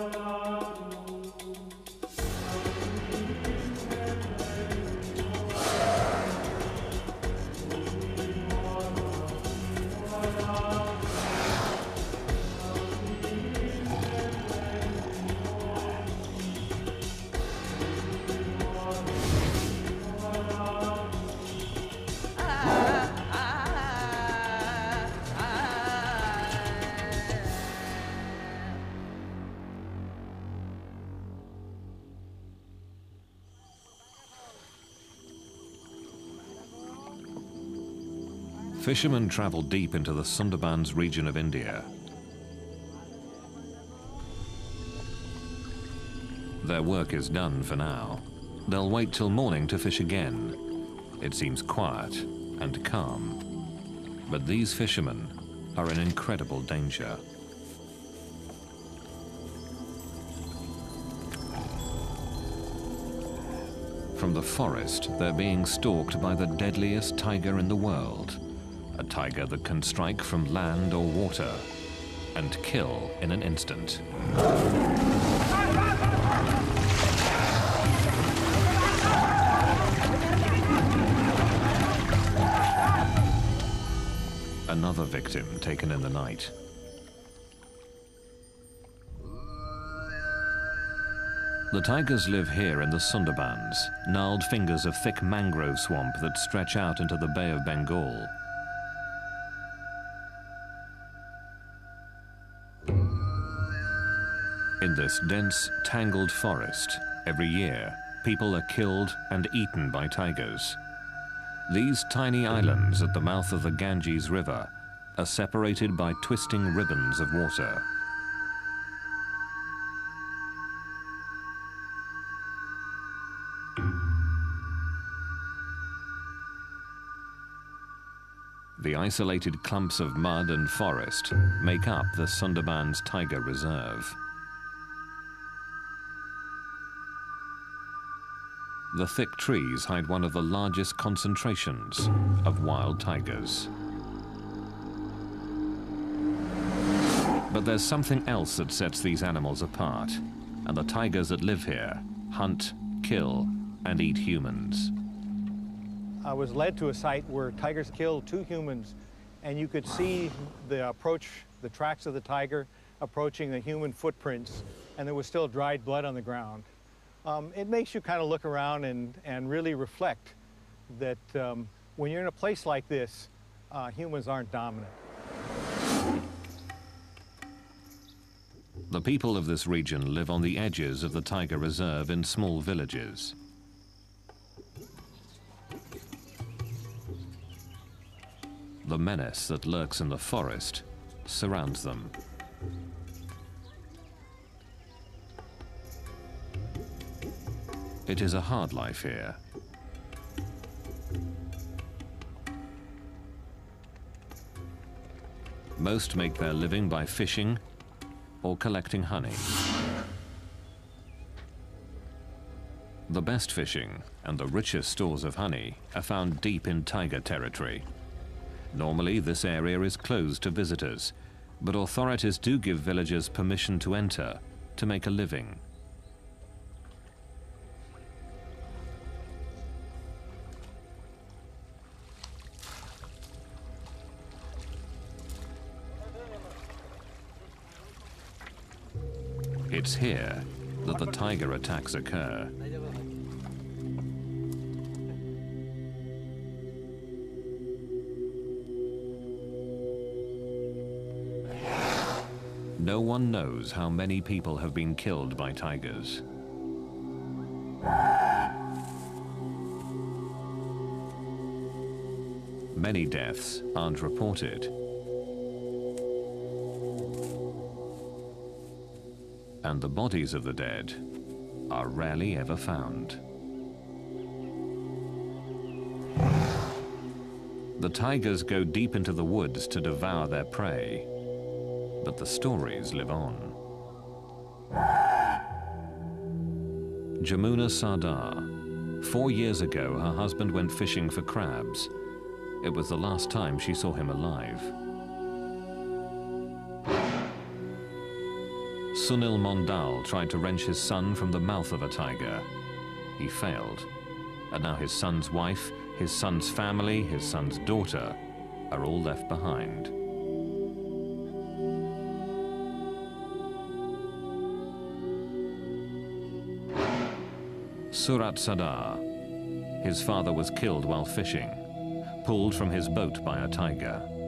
Lord. Fishermen travel deep into the Sundarbans region of India. Their work is done for now. They'll wait till morning to fish again. It seems quiet and calm. But these fishermen are in incredible danger. From the forest, they're being stalked by the deadliest tiger in the world a tiger that can strike from land or water and kill in an instant. Another victim taken in the night. The tigers live here in the Sundarbans, gnarled fingers of thick mangrove swamp that stretch out into the Bay of Bengal. This dense, tangled forest, every year, people are killed and eaten by tigers. These tiny islands at the mouth of the Ganges River are separated by twisting ribbons of water. The isolated clumps of mud and forest make up the Sundarbans Tiger Reserve. The thick trees hide one of the largest concentrations of wild tigers. But there's something else that sets these animals apart, and the tigers that live here hunt, kill, and eat humans. I was led to a site where tigers killed two humans, and you could see the approach, the tracks of the tiger approaching the human footprints, and there was still dried blood on the ground um, it makes you kind of look around and, and really reflect that um, when you're in a place like this, uh, humans aren't dominant. The people of this region live on the edges of the tiger reserve in small villages. The menace that lurks in the forest surrounds them. It is a hard life here. Most make their living by fishing or collecting honey. The best fishing and the richest stores of honey are found deep in tiger territory. Normally, this area is closed to visitors, but authorities do give villagers permission to enter to make a living. Here that the tiger attacks occur. No one knows how many people have been killed by tigers. Many deaths aren't reported. And the bodies of the dead are rarely ever found. The tigers go deep into the woods to devour their prey, but the stories live on. Jamuna Sardar. Four years ago, her husband went fishing for crabs. It was the last time she saw him alive. Sunil Mondal tried to wrench his son from the mouth of a tiger. He failed. And now his son's wife, his son's family, his son's daughter are all left behind. Surat Sadar. His father was killed while fishing, pulled from his boat by a tiger.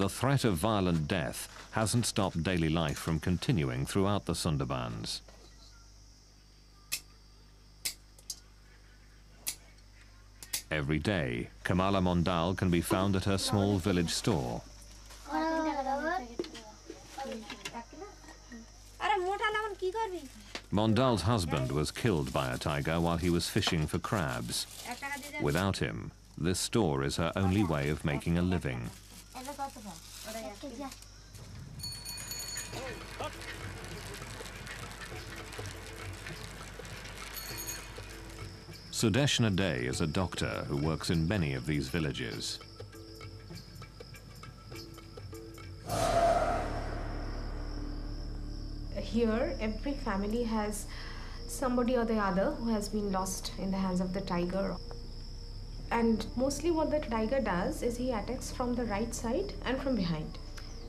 The threat of violent death hasn't stopped daily life from continuing throughout the Sundarbans. Every day, Kamala Mondal can be found at her small village store. Mondal's husband was killed by a tiger while he was fishing for crabs. Without him, this store is her only way of making a living. Sudeshna Dey is a doctor who works in many of these villages. here every family has somebody or the other who has been lost in the hands of the tiger. And mostly what the tiger does is he attacks from the right side and from behind.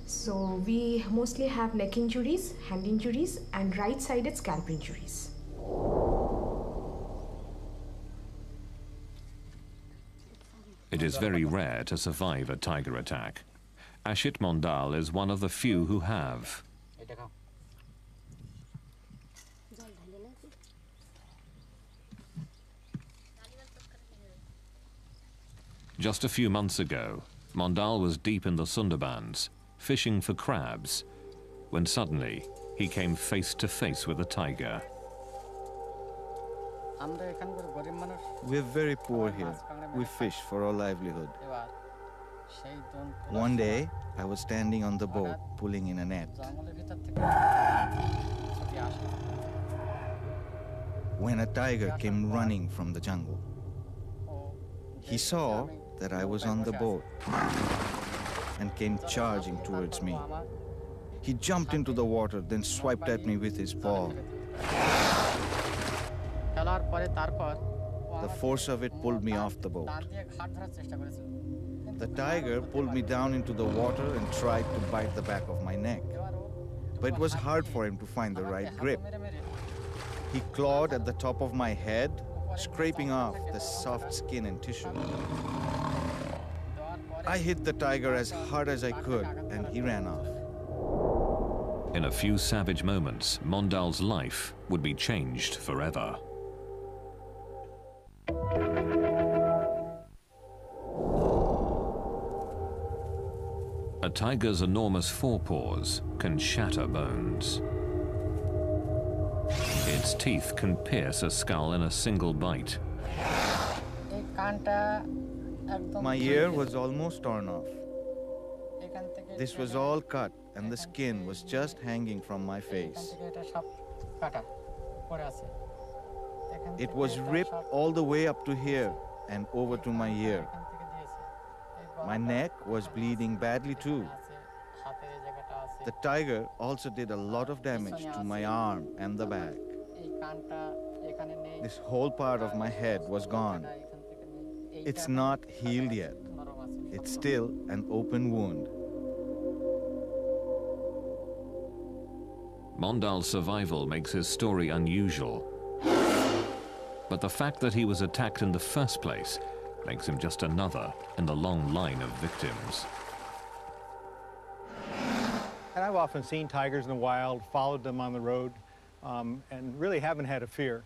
So we mostly have neck injuries, hand injuries and right-sided scalp injuries. It is very rare to survive a tiger attack. Ashit Mondal is one of the few who have. Just a few months ago, Mondal was deep in the Sundarbans, fishing for crabs, when suddenly he came face to face with a tiger. We're very poor here. We fish for our livelihood. One day, I was standing on the boat pulling in a net. When a tiger came running from the jungle. He saw that I was on the boat and came charging towards me. He jumped into the water, then swiped at me with his paw. The force of it pulled me off the boat. The tiger pulled me down into the water and tried to bite the back of my neck. But it was hard for him to find the right grip. He clawed at the top of my head, scraping off the soft skin and tissue. I hit the tiger as hard as I could, and he ran off. In a few savage moments, Mondal's life would be changed forever. A tiger's enormous forepaws can shatter bones. Its teeth can pierce a skull in a single bite. My ear was almost torn off. This was all cut and the skin was just hanging from my face. It was ripped all the way up to here and over to my ear. My neck was bleeding badly too. The tiger also did a lot of damage to my arm and the back. This whole part of my head was gone. It's not healed yet. It's still an open wound. Mondal's survival makes his story unusual. But the fact that he was attacked in the first place makes him just another in the long line of victims. And I've often seen tigers in the wild, followed them on the road, um, and really haven't had a fear.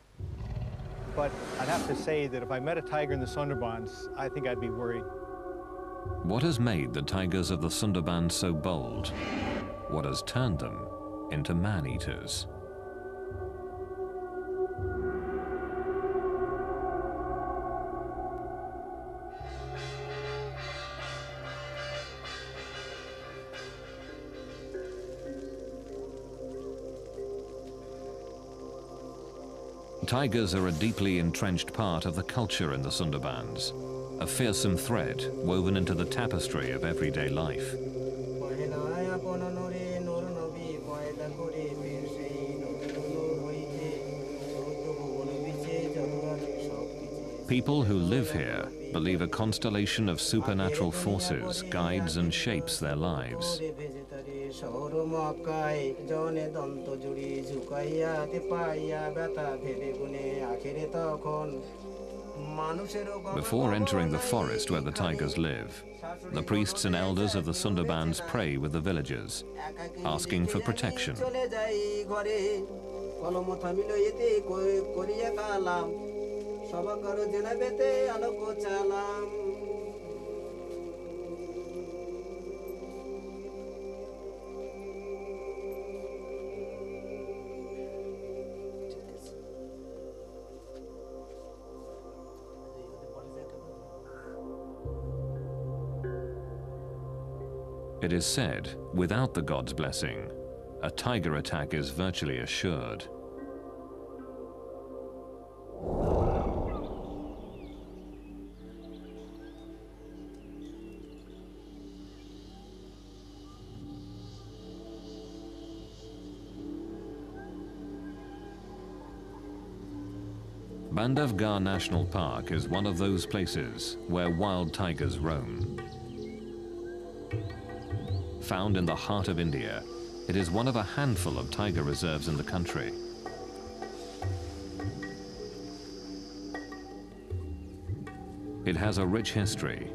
But I'd have to say that if I met a tiger in the Sundarbans, I think I'd be worried. What has made the tigers of the Sundarbans so bold? What has turned them into man-eaters? Tigers are a deeply entrenched part of the culture in the Sundarbans, a fearsome threat woven into the tapestry of everyday life. People who live here believe a constellation of supernatural forces guides and shapes their lives. Before entering the forest where the tigers live, the priests and elders of the Sundarbans pray with the villagers, asking for protection. It is said, without the god's blessing, a tiger attack is virtually assured. Bandhavgarh National Park is one of those places where wild tigers roam. Found in the heart of India, it is one of a handful of tiger reserves in the country. It has a rich history.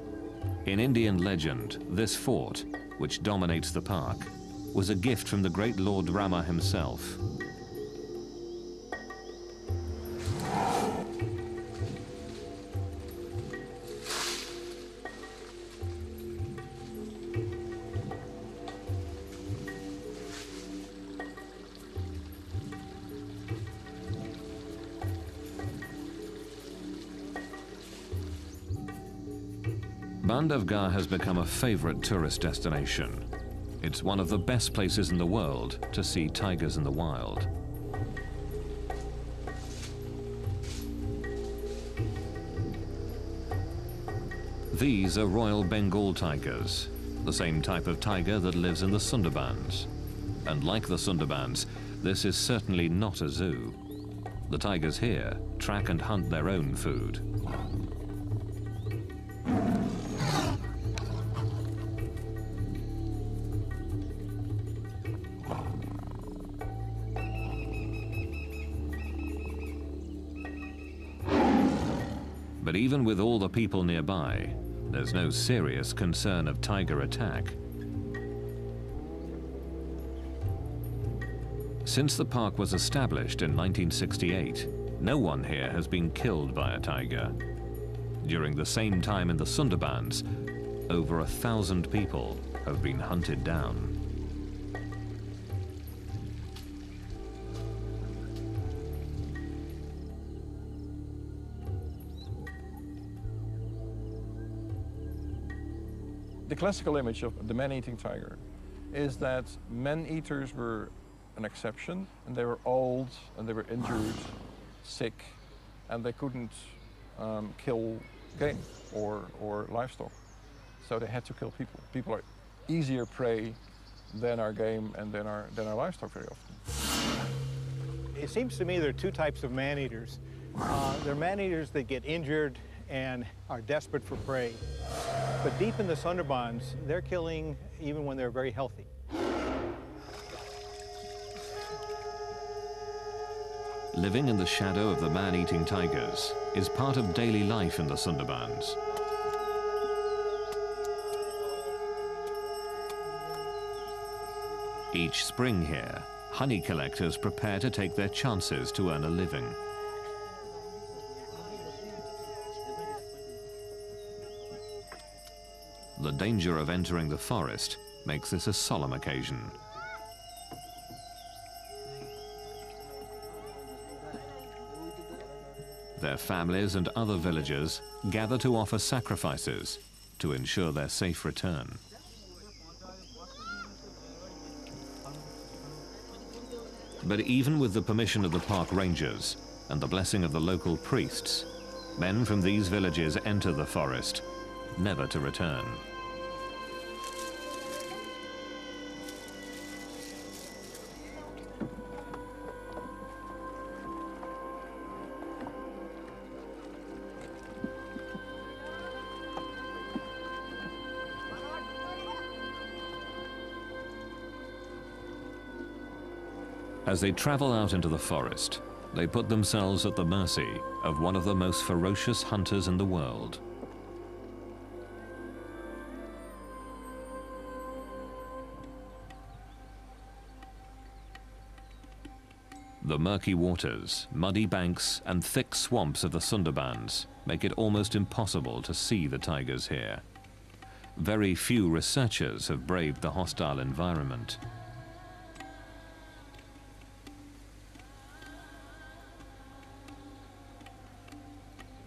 In Indian legend, this fort, which dominates the park, was a gift from the great Lord Rama himself. Bandhavgarh has become a favorite tourist destination. It's one of the best places in the world to see tigers in the wild. These are Royal Bengal tigers, the same type of tiger that lives in the Sundarbans. And like the Sundarbans, this is certainly not a zoo. The tigers here track and hunt their own food. But even with all the people nearby, there's no serious concern of tiger attack. Since the park was established in 1968, no one here has been killed by a tiger. During the same time in the Sundarbans, over a thousand people have been hunted down. Classical image of the man-eating tiger is that man-eaters were an exception and they were old and they were injured, sick, and they couldn't um, kill game or, or livestock. So they had to kill people. People are easier prey than our game and than our, than our livestock very often. It seems to me there are two types of man-eaters. Uh, there are man-eaters that get injured and are desperate for prey. But deep in the Sundarbans, they're killing even when they're very healthy. Living in the shadow of the man-eating tigers is part of daily life in the Sundarbans. Each spring here, honey collectors prepare to take their chances to earn a living. The danger of entering the forest makes this a solemn occasion. Their families and other villagers gather to offer sacrifices to ensure their safe return. But even with the permission of the park rangers and the blessing of the local priests, men from these villages enter the forest, never to return. As they travel out into the forest, they put themselves at the mercy of one of the most ferocious hunters in the world. The murky waters, muddy banks and thick swamps of the Sundarbans make it almost impossible to see the tigers here. Very few researchers have braved the hostile environment.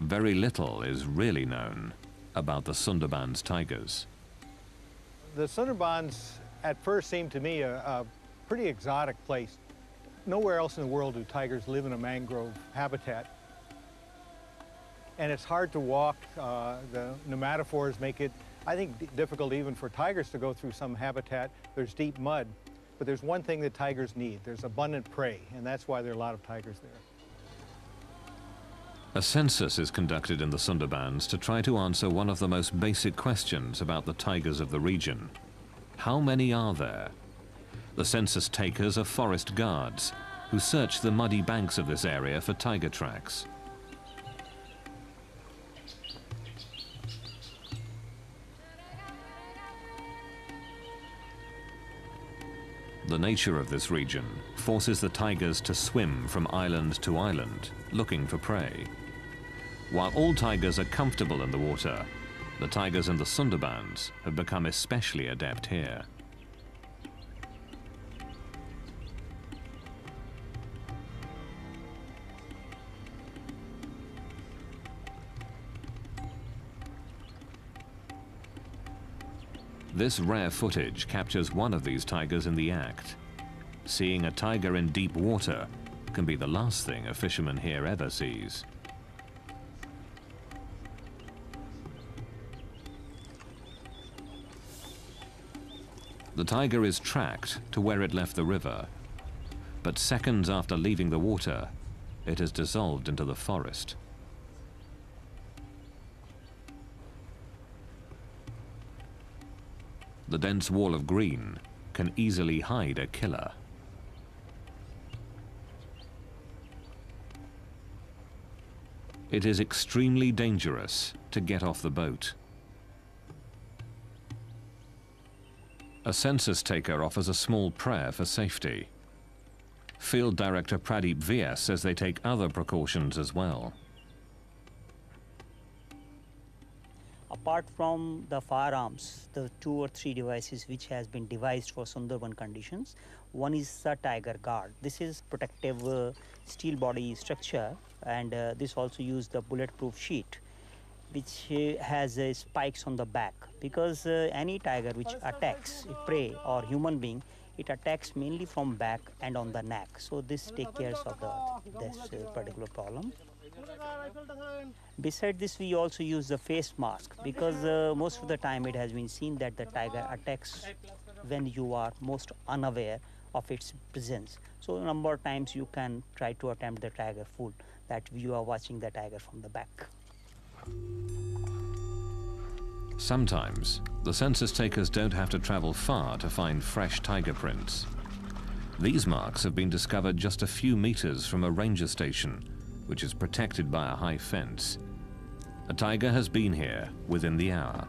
Very little is really known about the Sundarbans tigers. The Sundarbans at first seemed to me a, a pretty exotic place. Nowhere else in the world do tigers live in a mangrove habitat. And it's hard to walk. Uh, the pneumatophores make it, I think, difficult even for tigers to go through some habitat. There's deep mud. But there's one thing that tigers need. There's abundant prey, and that's why there are a lot of tigers there. A census is conducted in the Sundarbans to try to answer one of the most basic questions about the tigers of the region. How many are there? The census takers are forest guards who search the muddy banks of this area for tiger tracks. The nature of this region forces the tigers to swim from island to island, looking for prey. While all tigers are comfortable in the water, the tigers in the Sundarbans have become especially adept here. This rare footage captures one of these tigers in the act. Seeing a tiger in deep water can be the last thing a fisherman here ever sees. The tiger is tracked to where it left the river, but seconds after leaving the water, it has dissolved into the forest. The dense wall of green can easily hide a killer. It is extremely dangerous to get off the boat. A census taker offers a small prayer for safety. Field Director Pradeep Vyas says they take other precautions as well. apart from the firearms, the two or three devices which has been devised for Sundarban conditions, one is the Tiger Guard. This is protective uh, steel body structure and uh, this also use the bulletproof sheet which uh, has uh, spikes on the back because uh, any tiger which attacks prey or human being it attacks mainly from back and on the neck so this take care of the this particular problem Beside this, we also use the face mask because uh, most of the time it has been seen that the tiger attacks when you are most unaware of its presence. So number of times you can try to attempt the tiger fool that you are watching the tiger from the back. Sometimes, the census takers don't have to travel far to find fresh tiger prints. These marks have been discovered just a few meters from a ranger station which is protected by a high fence. A tiger has been here within the hour.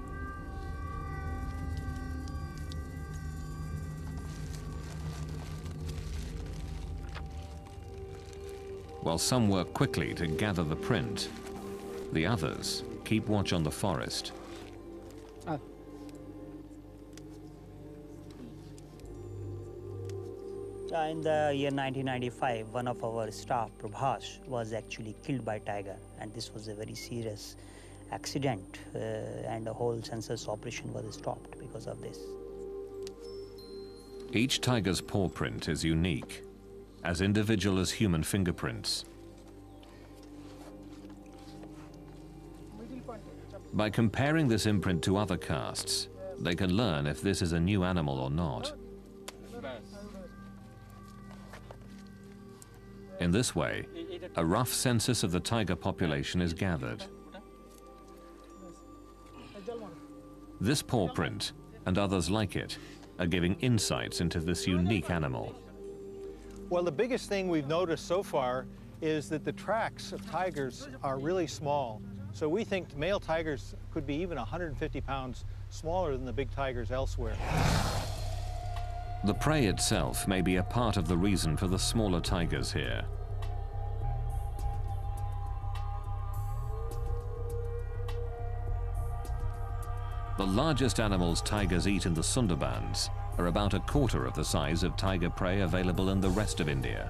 While some work quickly to gather the print, the others keep watch on the forest Uh, in the year 1995, one of our staff, Prabhash, was actually killed by tiger, and this was a very serious accident, uh, and the whole census operation was stopped because of this. Each tiger's paw print is unique, as individual as human fingerprints. By comparing this imprint to other casts, they can learn if this is a new animal or not. In this way, a rough census of the tiger population is gathered. This paw print, and others like it, are giving insights into this unique animal. Well, the biggest thing we've noticed so far is that the tracks of tigers are really small. So we think male tigers could be even 150 pounds smaller than the big tigers elsewhere. The prey itself may be a part of the reason for the smaller tigers here. The largest animals tigers eat in the Sundarbans are about a quarter of the size of tiger prey available in the rest of India.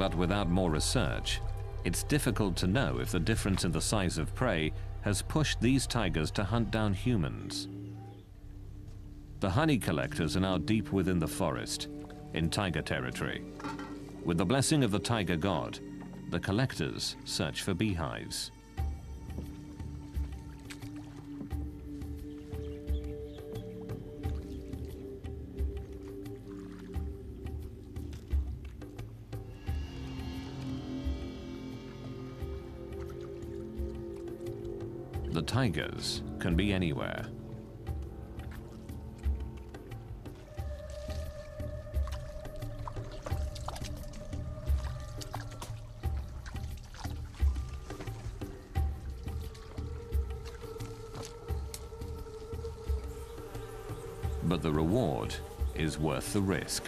But without more research, it's difficult to know if the difference in the size of prey has pushed these tigers to hunt down humans. The honey collectors are now deep within the forest, in tiger territory. With the blessing of the tiger god, the collectors search for beehives. Tigers can be anywhere. But the reward is worth the risk.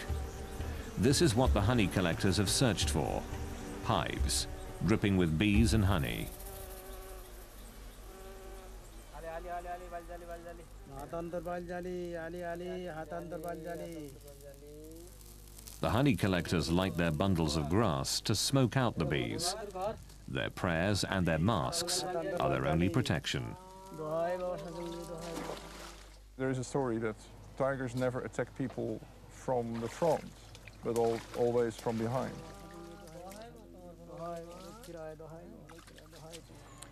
This is what the honey collectors have searched for. Hives, dripping with bees and honey. The honey collectors light their bundles of grass to smoke out the bees. Their prayers and their masks are their only protection. There is a story that tigers never attack people from the front, but al always from behind.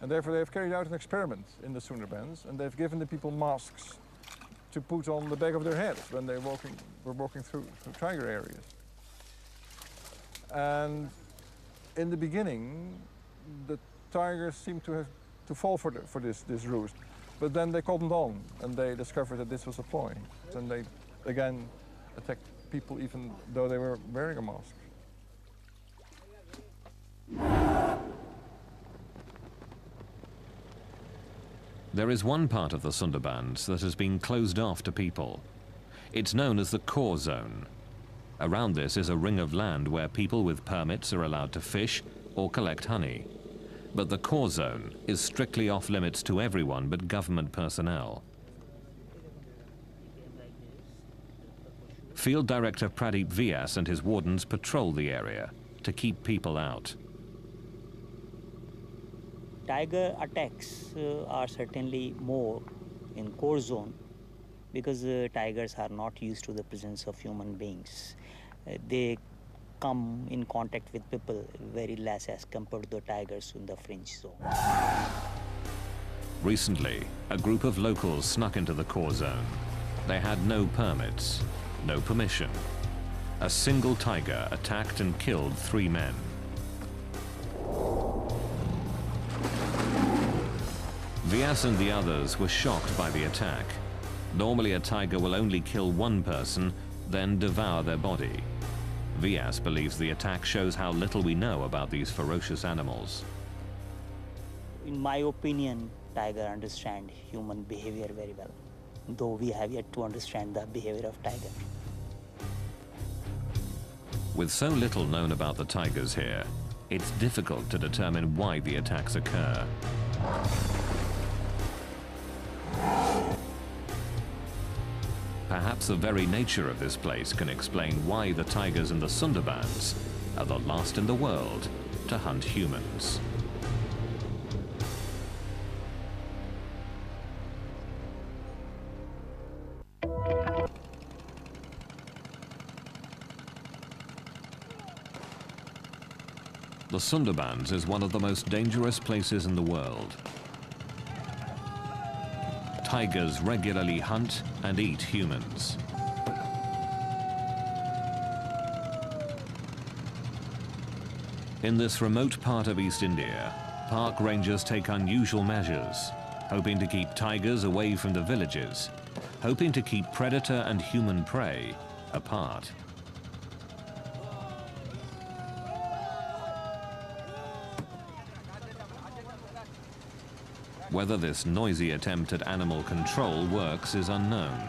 And therefore they have carried out an experiment in the Sundarbans and they've given the people masks to put on the back of their heads when they walking, were walking through, through tiger areas. And in the beginning, the tigers seemed to have to fall for, the, for this, this ruse. But then they cottoned on and they discovered that this was a ploy. And they again attacked people even though they were wearing a mask. There is one part of the Sundarbans that has been closed off to people. It's known as the core zone. Around this is a ring of land where people with permits are allowed to fish or collect honey. But the core zone is strictly off limits to everyone but government personnel. Field Director Pradeep Vyas and his wardens patrol the area to keep people out. Tiger attacks uh, are certainly more in core zone because uh, tigers are not used to the presence of human beings. Uh, they come in contact with people very less as compared to the tigers in the fringe zone. Recently, a group of locals snuck into the core zone. They had no permits, no permission. A single tiger attacked and killed three men. Vyas and the others were shocked by the attack. Normally a tiger will only kill one person, then devour their body. Vyas believes the attack shows how little we know about these ferocious animals. In my opinion, tiger understand human behavior very well, though we have yet to understand the behavior of tiger. With so little known about the tigers here, it's difficult to determine why the attacks occur. Perhaps the very nature of this place can explain why the tigers in the Sundarbans are the last in the world to hunt humans. The Sundarbans is one of the most dangerous places in the world. Tigers regularly hunt and eat humans. In this remote part of East India, park rangers take unusual measures, hoping to keep tigers away from the villages, hoping to keep predator and human prey apart. Whether this noisy attempt at animal control works is unknown.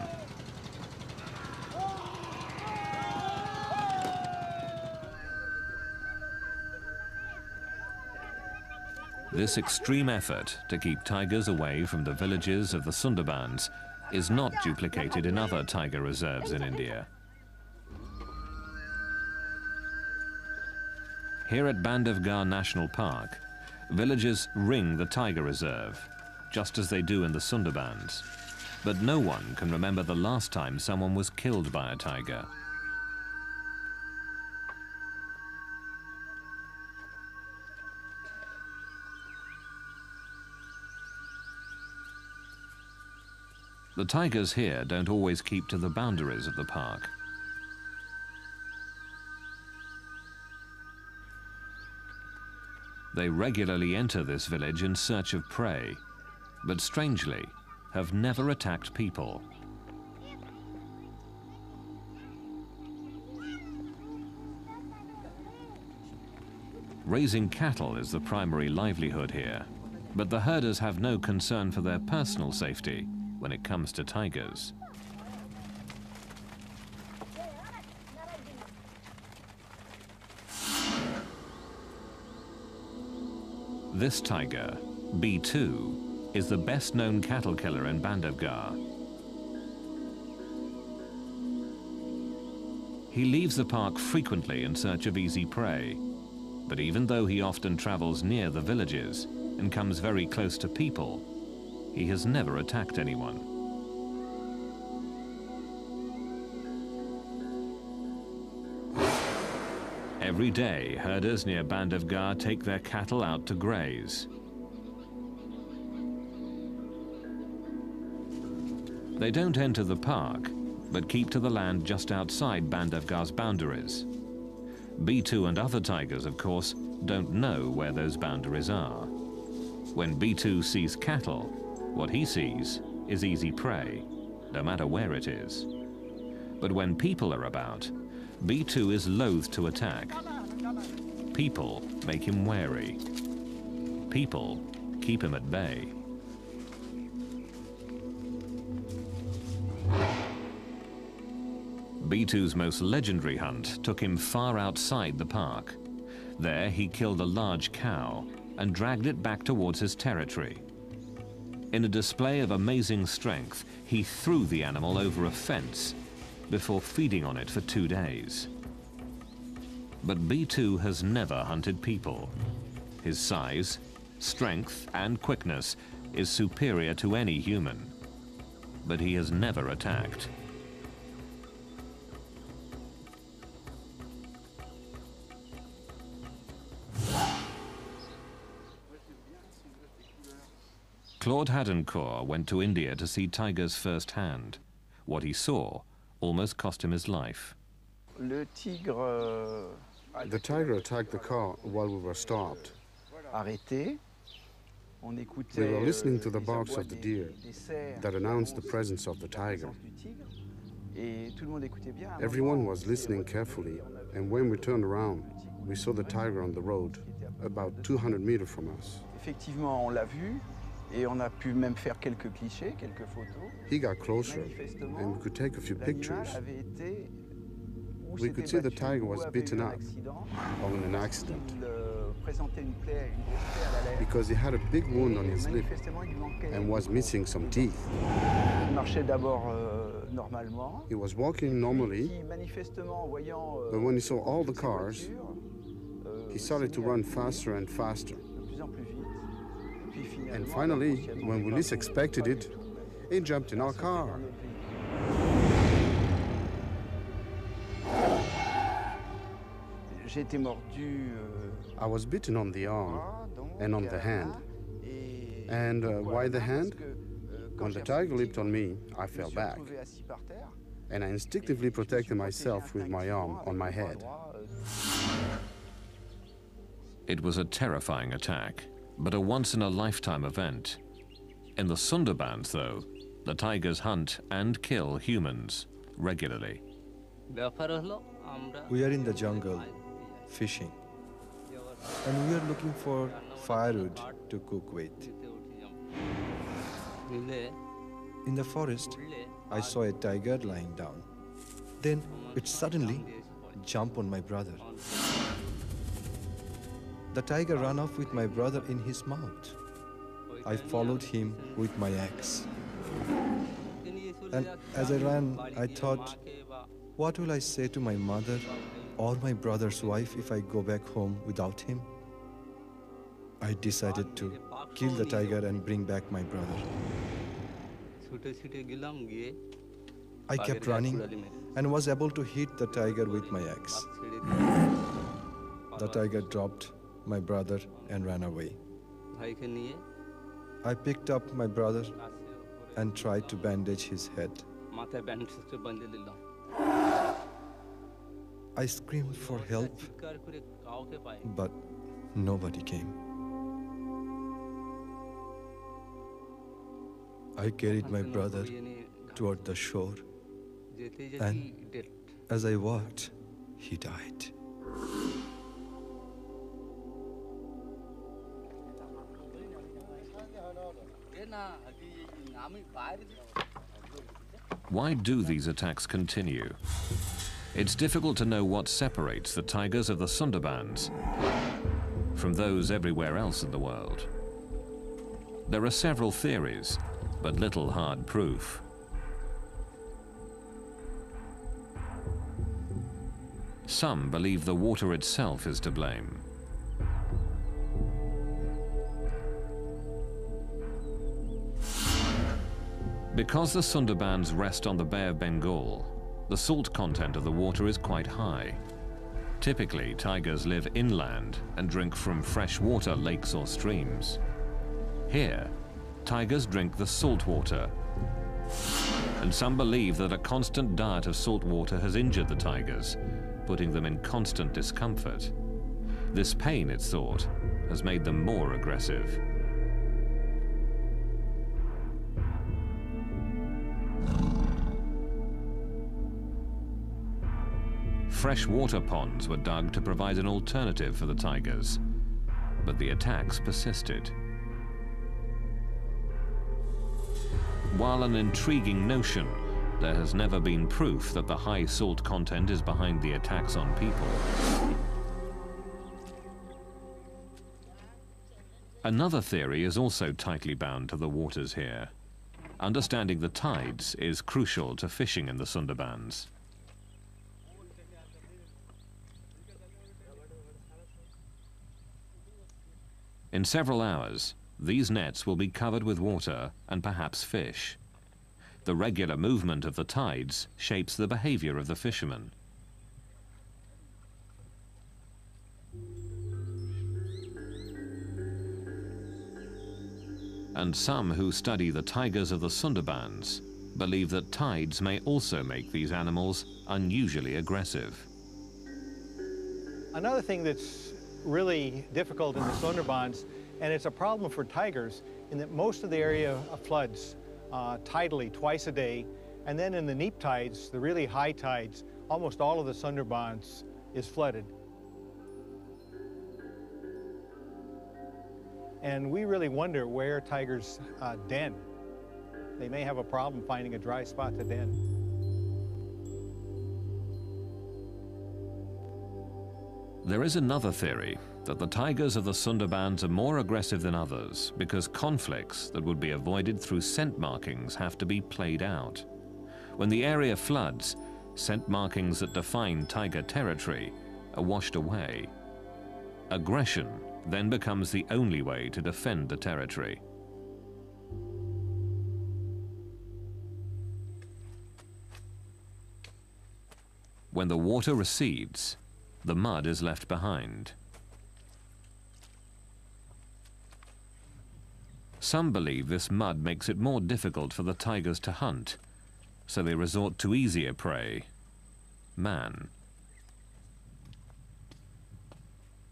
This extreme effort to keep tigers away from the villages of the Sundarbans is not duplicated in other tiger reserves in India. Here at Bandhavgarh National Park, villagers ring the tiger reserve, just as they do in the Sundarbans. But no one can remember the last time someone was killed by a tiger. The tigers here don't always keep to the boundaries of the park. They regularly enter this village in search of prey, but strangely, have never attacked people. Raising cattle is the primary livelihood here, but the herders have no concern for their personal safety when it comes to tigers. This tiger, B2, is the best known cattle killer in Bandhavgarh. He leaves the park frequently in search of easy prey, but even though he often travels near the villages and comes very close to people, he has never attacked anyone. Every day, herders near Bandhavgarh take their cattle out to graze. They don't enter the park, but keep to the land just outside Bandhavgarh's boundaries. B2 and other tigers, of course, don't know where those boundaries are. When B2 sees cattle, what he sees is easy prey, no matter where it is. But when people are about, B2 is loath to attack. People make him wary. People keep him at bay. B2's most legendary hunt took him far outside the park. There he killed a large cow and dragged it back towards his territory. In a display of amazing strength, he threw the animal over a fence before feeding on it for two days. But B2 has never hunted people. His size, strength, and quickness is superior to any human. But he has never attacked. Claude Hadencourt went to India to see tigers firsthand. What he saw almost cost him his life. The tiger attacked the car while we were stopped. Arrêté. We were listening to the barks of the deer that announced the presence of the tiger. Everyone was listening carefully, and when we turned around, we saw the tiger on the road, about 200 meters from us. Effectivement, on l'a vu, Et on a pu même faire quelques clichés, quelques photos. He got closer and we could take a few pictures. We could see the tiger was beaten up or in an accident because he had a big wound on his lip and was missing some teeth. Euh, he was walking normally, euh, but when he saw all the cars, euh, he started to run faster and faster. And finally, when we least expected it, he jumped in our car. Euh, I was bitten on the arm and on the hand. And uh, why the hand? Euh, when the tiger leaped on me, I fell back. And I instinctively protected myself with my arm on my head. Euh, it was a terrifying attack but a once-in-a-lifetime event. In the Sundarbans, though, the tigers hunt and kill humans regularly. We are in the jungle, fishing, and we are looking for firewood to cook with. In the forest, I saw a tiger lying down. Then it suddenly jumped on my brother. The tiger ran off with my brother in his mouth. I followed him with my axe. And as I ran, I thought, what will I say to my mother or my brother's wife if I go back home without him? I decided to kill the tiger and bring back my brother. I kept running and was able to hit the tiger with my axe. The tiger dropped my brother and ran away. I picked up my brother and tried to bandage his head. I screamed for help, but nobody came. I carried my brother toward the shore, and as I walked, he died. Why do these attacks continue? It's difficult to know what separates the tigers of the Sundarbans from those everywhere else in the world. There are several theories, but little hard proof. Some believe the water itself is to blame. Because the Sundarbans rest on the Bay of Bengal, the salt content of the water is quite high. Typically, tigers live inland and drink from freshwater lakes or streams. Here, tigers drink the salt water. And some believe that a constant diet of salt water has injured the tigers, putting them in constant discomfort. This pain, it's thought, has made them more aggressive. Fresh water ponds were dug to provide an alternative for the tigers, but the attacks persisted. While an intriguing notion, there has never been proof that the high salt content is behind the attacks on people. Another theory is also tightly bound to the waters here. Understanding the tides is crucial to fishing in the Sundarbans. In several hours, these nets will be covered with water and perhaps fish. The regular movement of the tides shapes the behavior of the fishermen. And some who study the tigers of the Sundarbans believe that tides may also make these animals unusually aggressive. Another thing that's really difficult in the Sundarbans, and it's a problem for tigers in that most of the area floods uh, tidally twice a day, and then in the neap tides, the really high tides, almost all of the Sundarbans is flooded. And we really wonder where tigers uh, den. They may have a problem finding a dry spot to den. There is another theory that the tigers of the Sundarbans are more aggressive than others because conflicts that would be avoided through scent markings have to be played out. When the area floods, scent markings that define tiger territory are washed away. Aggression then becomes the only way to defend the territory. When the water recedes, the mud is left behind. Some believe this mud makes it more difficult for the tigers to hunt, so they resort to easier prey, man.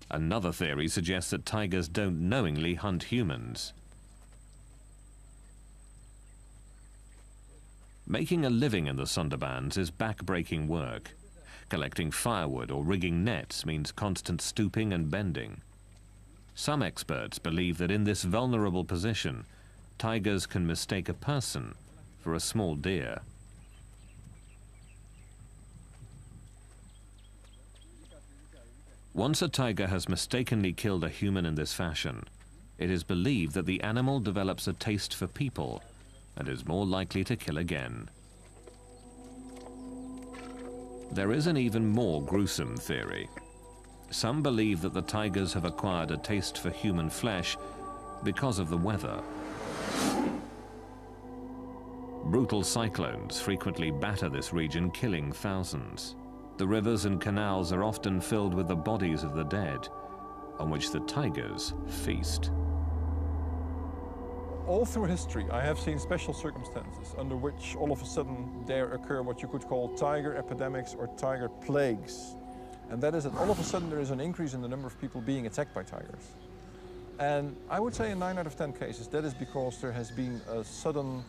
Another theory suggests that tigers don't knowingly hunt humans. Making a living in the Sundarbans is back-breaking work. Collecting firewood or rigging nets means constant stooping and bending. Some experts believe that in this vulnerable position, tigers can mistake a person for a small deer. Once a tiger has mistakenly killed a human in this fashion, it is believed that the animal develops a taste for people and is more likely to kill again. There is an even more gruesome theory. Some believe that the tigers have acquired a taste for human flesh because of the weather. Brutal cyclones frequently batter this region, killing thousands. The rivers and canals are often filled with the bodies of the dead, on which the tigers feast all through history, I have seen special circumstances under which all of a sudden there occur what you could call tiger epidemics or tiger plagues. And that is that all of a sudden there is an increase in the number of people being attacked by tigers. And I would say in 9 out of 10 cases that is because there has been a sudden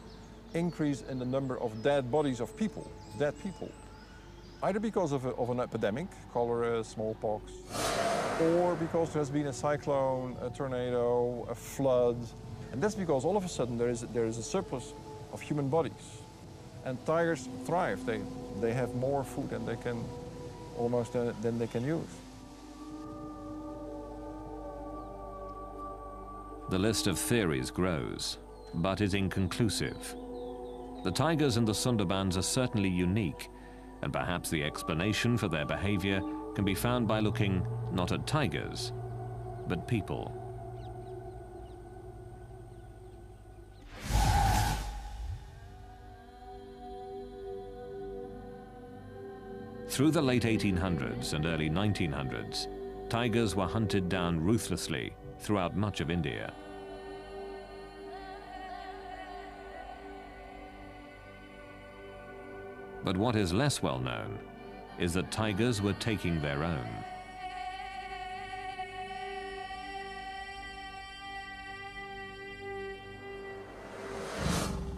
increase in the number of dead bodies of people, dead people. Either because of, a, of an epidemic, cholera, smallpox, or because there has been a cyclone, a tornado, a flood, and that's because all of a sudden there is, there is a surplus of human bodies. And tigers thrive. They, they have more food than they can, almost than, than they can use. The list of theories grows, but is inconclusive. The tigers in the Sundarbans are certainly unique, and perhaps the explanation for their behavior can be found by looking not at tigers, but people. Through the late 1800s and early 1900s, tigers were hunted down ruthlessly throughout much of India. But what is less well known is that tigers were taking their own.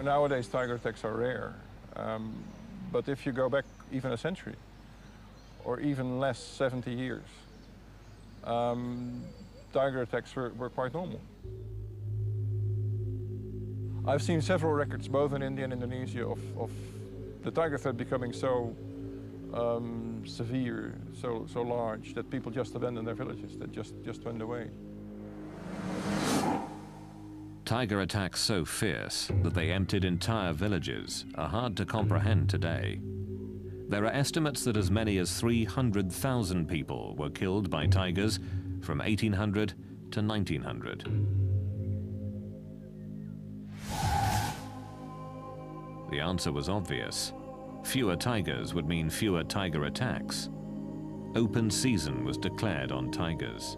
Nowadays, tiger attacks are rare. Um, but if you go back even a century, or even less, 70 years. Um, tiger attacks were, were quite normal. I've seen several records, both in India and Indonesia, of, of the tiger threat becoming so um, severe, so, so large, that people just abandoned their villages, that just, just went away. Tiger attacks so fierce that they emptied entire villages are hard to comprehend today. There are estimates that as many as 300,000 people were killed by tigers from 1800 to 1900. The answer was obvious. Fewer tigers would mean fewer tiger attacks. Open season was declared on tigers.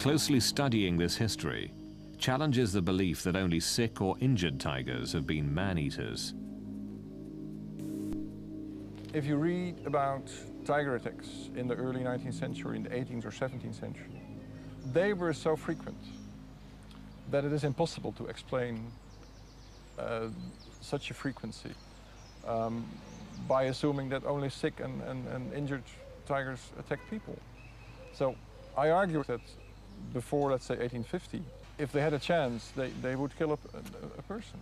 Closely studying this history, challenges the belief that only sick or injured tigers have been man-eaters. If you read about tiger attacks in the early 19th century, in the 18th or 17th century, they were so frequent that it is impossible to explain uh, such a frequency um, by assuming that only sick and, and, and injured tigers attack people. So I argue that before, let's say, 1850, if they had a chance, they, they would kill a, a, a person.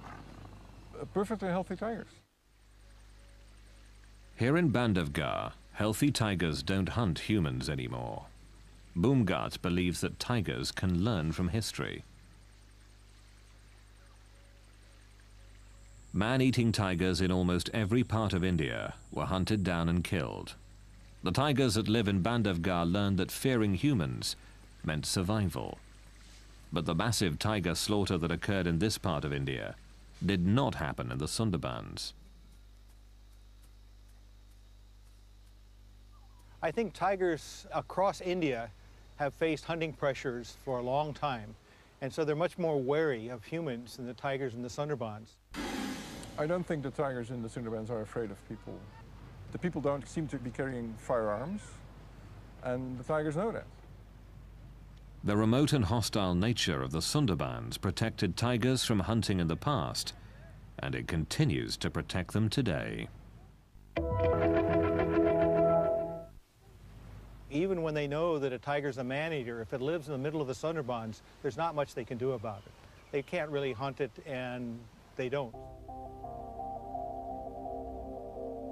Perfectly healthy tigers. Here in Bandhavgarh, healthy tigers don't hunt humans anymore. Boomgaard believes that tigers can learn from history. Man-eating tigers in almost every part of India were hunted down and killed. The tigers that live in Bandhavgarh learned that fearing humans meant survival. But the massive tiger slaughter that occurred in this part of India did not happen in the Sundarbans. I think tigers across India have faced hunting pressures for a long time, and so they're much more wary of humans than the tigers in the Sundarbans. I don't think the tigers in the Sundarbans are afraid of people. The people don't seem to be carrying firearms, and the tigers know that. The remote and hostile nature of the Sundarbans protected tigers from hunting in the past, and it continues to protect them today. Even when they know that a tiger's a man-eater, if it lives in the middle of the Sundarbans, there's not much they can do about it. They can't really hunt it, and they don't.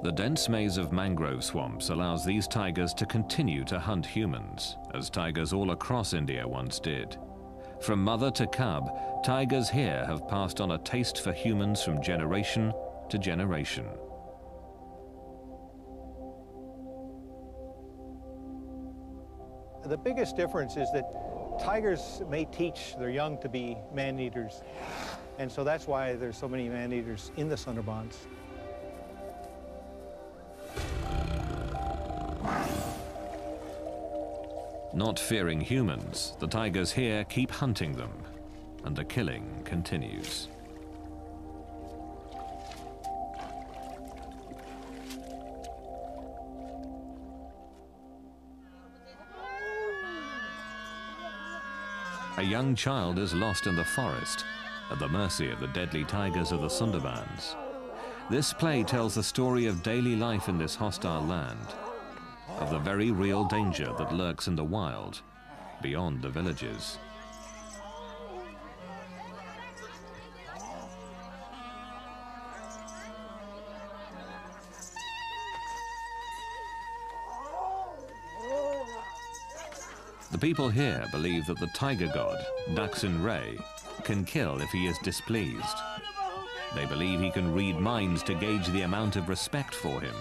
The dense maze of mangrove swamps allows these tigers to continue to hunt humans, as tigers all across India once did. From mother to cub, tigers here have passed on a taste for humans from generation to generation. The biggest difference is that tigers may teach their young to be man-eaters, and so that's why there's so many man-eaters in the Sundarbans. Not fearing humans, the tigers here keep hunting them, and the killing continues. A young child is lost in the forest, at the mercy of the deadly tigers of the Sundarbans. This play tells the story of daily life in this hostile land, of the very real danger that lurks in the wild, beyond the villages. The people here believe that the tiger god, Dakshin Ray, can kill if he is displeased. They believe he can read minds to gauge the amount of respect for him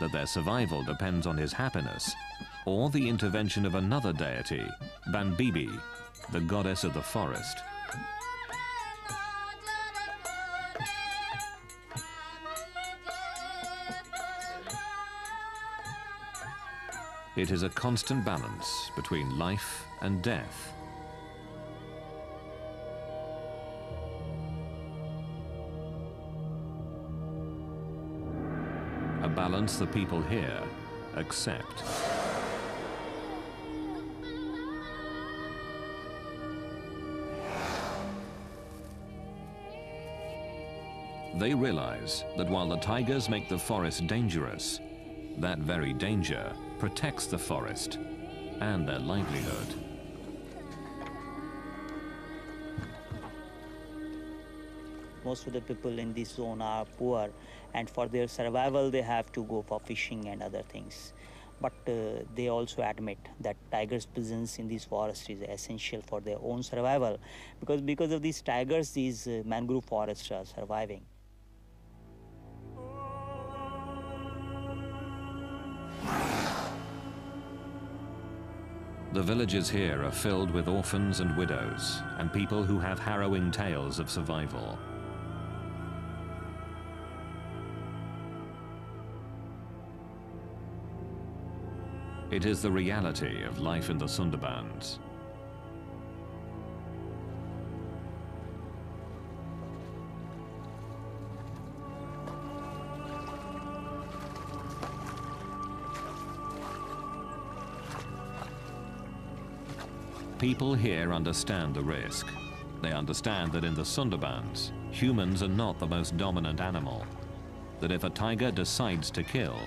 that their survival depends on his happiness, or the intervention of another deity, Banbibi, the goddess of the forest. It is a constant balance between life and death. Balance the people here accept. They realize that while the tigers make the forest dangerous, that very danger protects the forest and their livelihood. Most of the people in this zone are poor and for their survival they have to go for fishing and other things but uh, they also admit that tigers presence in this forest is essential for their own survival because because of these tigers these uh, mangrove forests are surviving The villages here are filled with orphans and widows and people who have harrowing tales of survival. It is the reality of life in the Sundarbans. People here understand the risk. They understand that in the Sundarbans, humans are not the most dominant animal. That if a tiger decides to kill,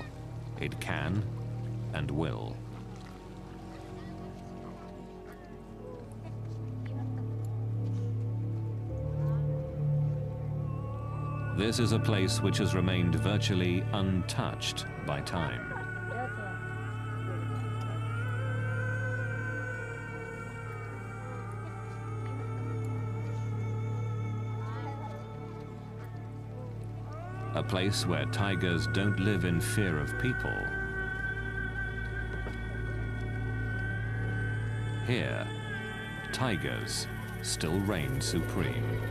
it can and will. This is a place which has remained virtually untouched by time. A place where tigers don't live in fear of people, Here, tigers still reign supreme.